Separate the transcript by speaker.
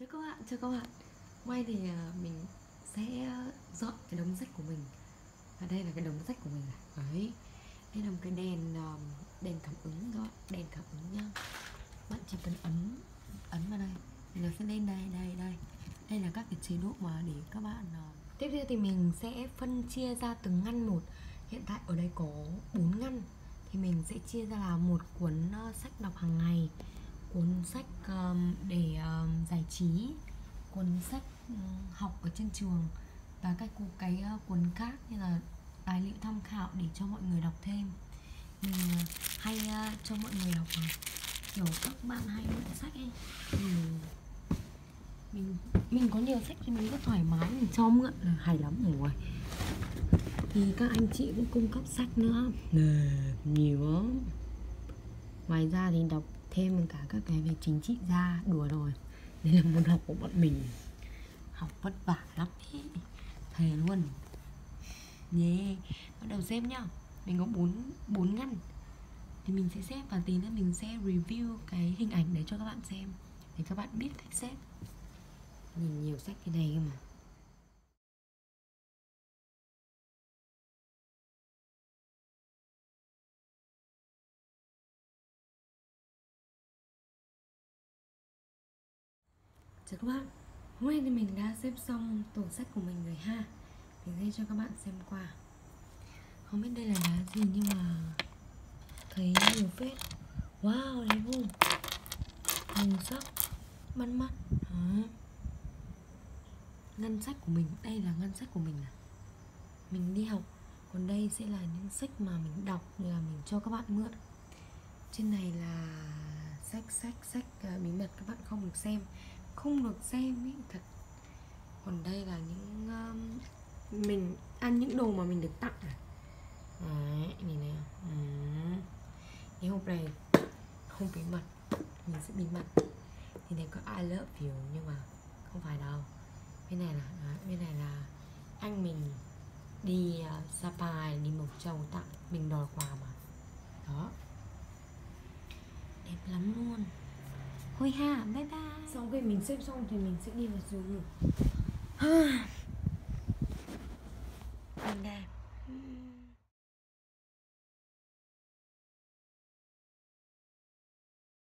Speaker 1: Chào các bạn, chào các bạn May thì ờ, mình sẽ dọn cái đống sách của mình. Và đây là cái đống sách của mình này Đấy. Đây là một cái đèn đèn cảm ứng các bạn Đèn cảm ứng nhá. Bạn chỉ cần ấn ấn vào đây. Nó sẽ lên đây, đây, đây. Đây là các cái chế độ mà để các bạn ờ, Tiếp theo thì mình sẽ phân chia ra từng ngăn một. Hiện tại ở đây có 4 ngăn. Thì mình sẽ chia ra là một cuốn ờ, sách đọc hàng ngày cuốn sách um, để um, giải trí cuốn sách um, học ở trên trường và các cái, cái uh, cuốn khác như là tài liệu tham khảo để cho mọi người đọc thêm. Mình uh, hay uh, cho mọi người đọc uh, kiểu các bạn hay mượn sách ấy. Mình mình mình có nhiều sách thì mình rất thoải mái mình cho mượn là hay lắm rồi. Thì các anh chị cũng cung cấp sách nữa. Nhiều lắm. Ngoài ra thì đọc thêm cả các cái về chính trị ra. Đùa rồi. Đây là môn học của bọn mình. Học vất vả lắm ý. thề luôn. Yeah bắt đầu xem nhá. Mình có bốn bốn ngăn. Thì mình sẽ xếp và tí nữa mình sẽ review cái hình ảnh đấy cho các bạn xem. Để các bạn biết cách xếp. Nhìn nhiều sách cái này mà. Chào các bạn Hôm nay thì mình đã xếp xong tủ sách của mình rồi ha. Mình sẽ cho các bạn xem qua. Không biết đây là lá gì nhưng mà Thấy nhiều phết. Wow đẹp Màu sắc, Bắt mắt. Đó. Ngân sách của mình, Đây là ngân sách của mình à? Mình đi học, Còn đây sẽ là những sách mà mình đọc Như là mình cho các bạn mượn. Trên này là sách sách sách à, bí mật các bạn không được xem không được xem ý thật. Còn đây là những um, mình ăn những đồ mà mình được tặng à? Đấy nhìn này. Ừ. cái hộp này không bí mật mình sẽ bí mật. Thì này có I love you nhưng mà không phải đâu. Bên này là đấy, bên này là anh mình đi uh, Sapa đi Mộc Châu tặng mình đòi quà mà. Đó. Đẹp lắm luôn hôi ha bye bye. Xong khi mình xếp xong thì mình sẽ đi vào giường ngủ. Mình đây